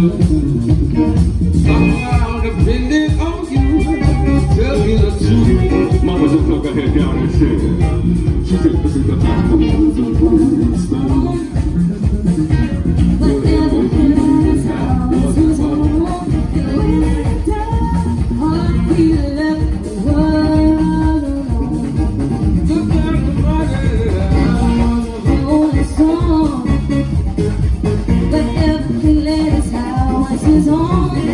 him. Somehow depending on you. Tell me the truth. Mama just took her head down and said, she said, is the is on